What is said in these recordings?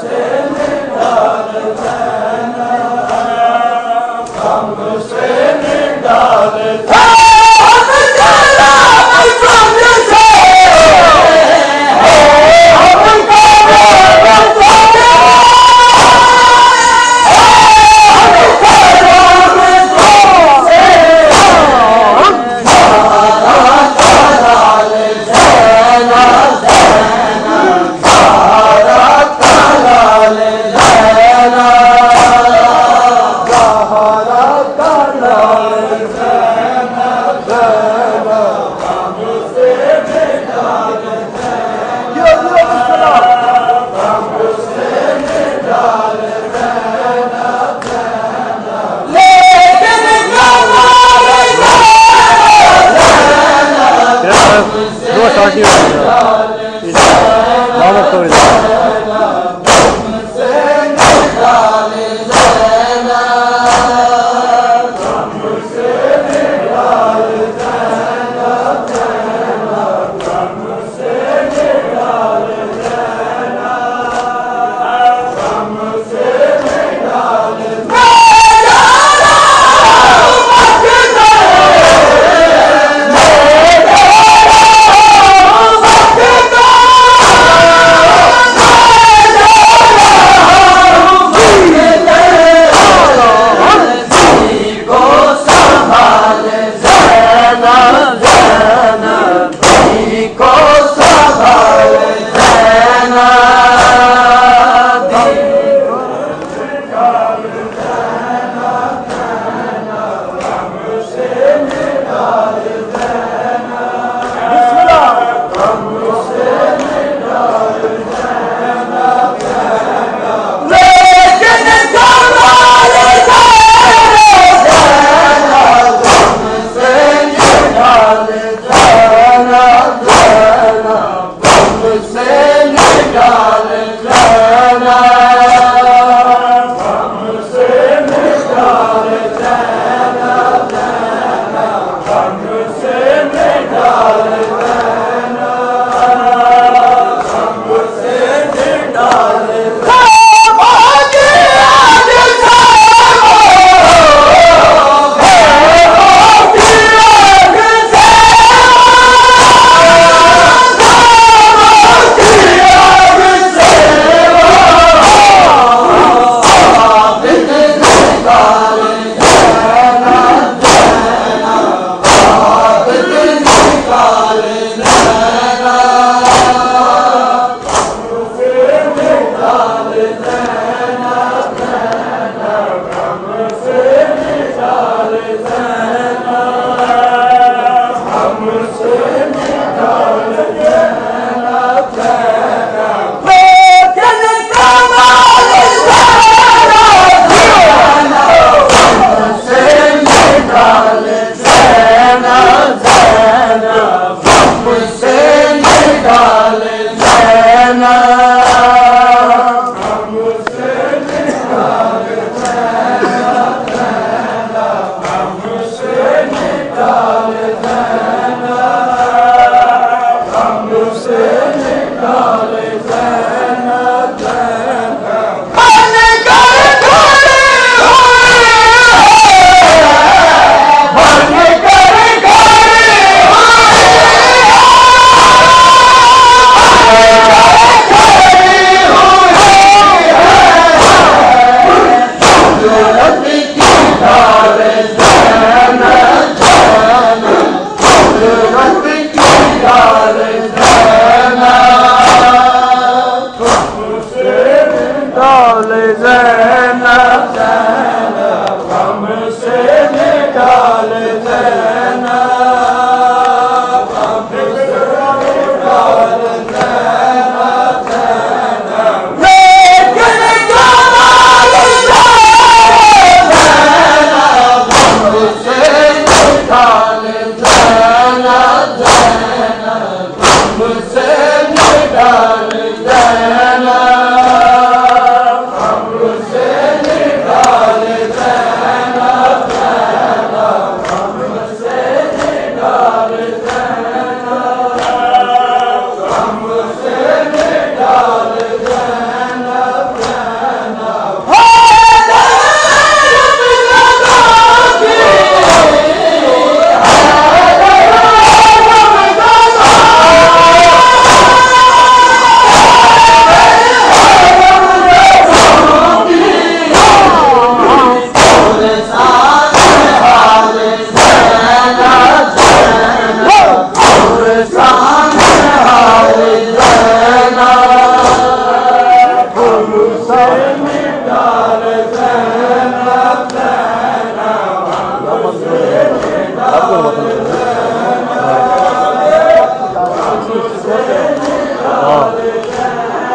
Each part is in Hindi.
Joseph.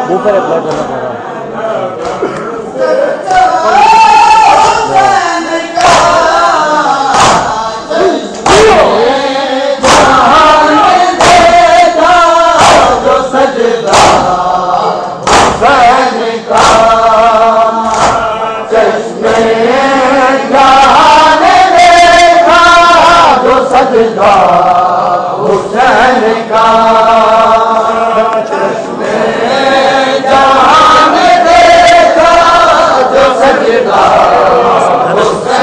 मुँह पर अप्लाई करना पड़ा। हुसैन का। सजदा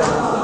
네.